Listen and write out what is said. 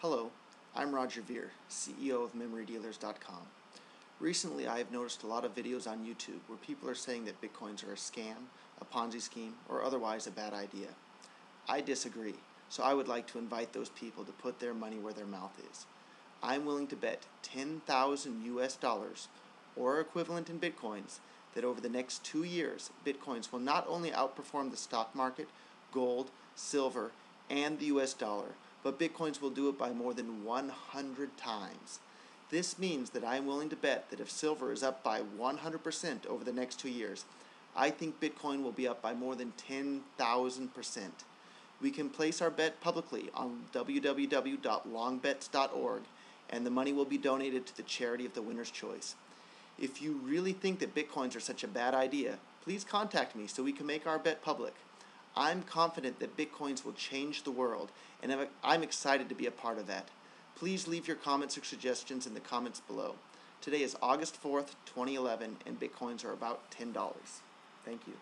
Hello, I'm Roger Ver, CEO of MemoryDealers.com. Recently, I have noticed a lot of videos on YouTube where people are saying that Bitcoins are a scam, a Ponzi scheme, or otherwise a bad idea. I disagree, so I would like to invite those people to put their money where their mouth is. I'm willing to bet 10,000 US dollars, or equivalent in Bitcoins, that over the next two years, Bitcoins will not only outperform the stock market, gold, silver, and the US dollar, but Bitcoins will do it by more than 100 times. This means that I am willing to bet that if silver is up by 100% over the next two years, I think Bitcoin will be up by more than 10,000%. We can place our bet publicly on www.longbets.org, and the money will be donated to the charity of the winner's choice. If you really think that Bitcoins are such a bad idea, please contact me so we can make our bet public. I'm confident that Bitcoins will change the world, and I'm excited to be a part of that. Please leave your comments or suggestions in the comments below. Today is August 4th, 2011, and Bitcoins are about $10. Thank you.